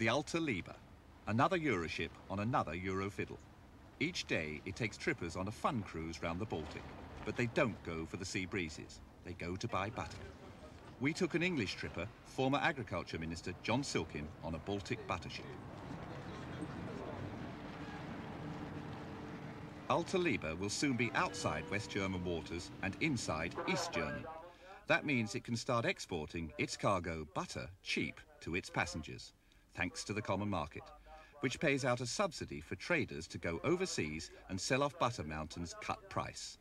The Alte Liebe, another Euroship on another Eurofiddle. Each day it takes trippers on a fun cruise round the Baltic, but they don't go for the sea breezes. They go to buy butter. We took an English tripper, former Agriculture Minister John Silkin, on a Baltic butter ship. Alte Liebe will soon be outside West German waters and inside East German. That means it can start exporting its cargo, butter, cheap to its passengers, thanks to the common market, which pays out a subsidy for traders to go overseas and sell off Butter Mountain's cut price.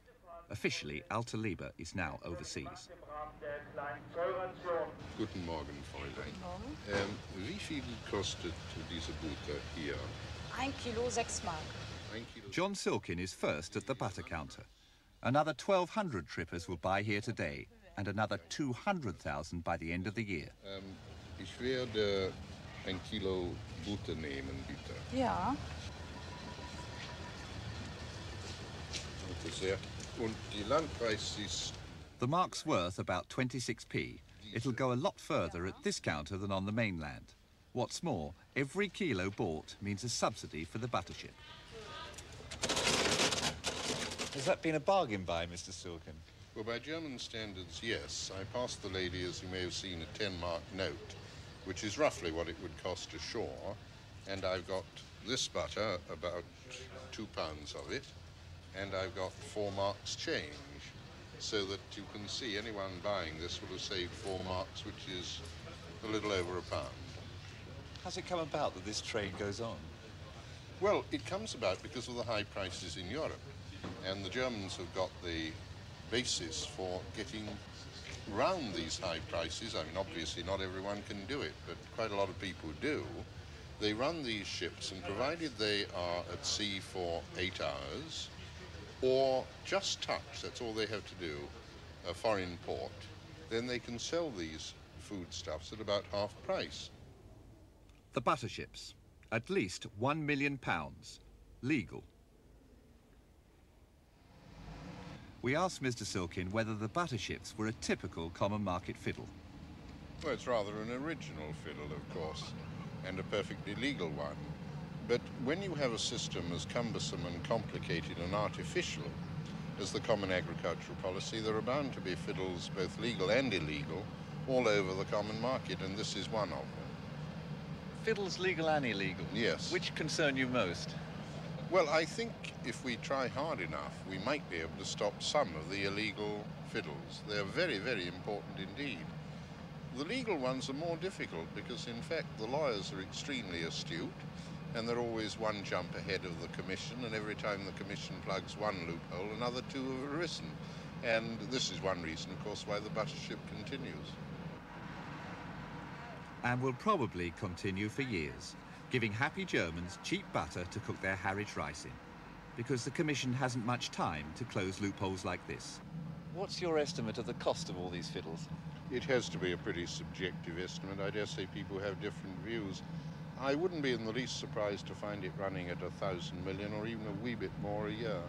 Officially, Alte Liebe is now overseas. Guten Morgen, Fräulein. Ähm, wie viel kostet diese Butter hier? Ein Kilo sechs Mark. Ein Kilo. John Silkin is first at the butter counter. Another 1,200 trippers will buy here today, and another 200,000 by the end of the year. Ähm, ich werde ein Kilo Butter nehmen, bitte. Ja. Danke sehr. Und die Landpreis ist The mark's worth about 26p. It'll go a lot further at this counter than on the mainland. What's more, every kilo bought means a subsidy for the butter ship. Has that been a bargain buy, Mr. Silkin? Well, by German standards, yes. I passed the lady, as you may have seen, a 10 mark note, which is roughly what it would cost ashore. And I've got this butter, about two pounds of it, and I've got four marks change. So that you can see anyone buying this will have saved four marks, which is a little over a pound. How's it come about that this trade goes on? Well, it comes about because of the high prices in Europe. And the Germans have got the basis for getting round these high prices. I mean, obviously, not everyone can do it, but quite a lot of people do. They run these ships, and provided they are at sea for eight hours or just touch, that's all they have to do, a foreign port, then they can sell these foodstuffs at about half price. The butter ships. At least one million pounds. Legal. We asked Mr. Silkin whether the butter ships were a typical common market fiddle. Well, it's rather an original fiddle, of course, and a perfectly legal one. But when you have a system as cumbersome and complicated and artificial as the Common Agricultural Policy, there are bound to be fiddles, both legal and illegal, all over the common market, and this is one of them. Fiddles legal and illegal? Yes. Which concern you most? Well, I think if we try hard enough, we might be able to stop some of the illegal fiddles. They're very, very important indeed. The legal ones are more difficult because, in fact, the lawyers are extremely astute and they're always one jump ahead of the Commission, and every time the Commission plugs one loophole, another two have arisen. And this is one reason, of course, why the butter ship continues. And will probably continue for years, giving happy Germans cheap butter to cook their Harwich rice in. Because the Commission hasn't much time to close loopholes like this. What's your estimate of the cost of all these fiddles? It has to be a pretty subjective estimate. I dare say people have different views. I wouldn't be in the least surprised to find it running at a thousand million or even a wee bit more a year.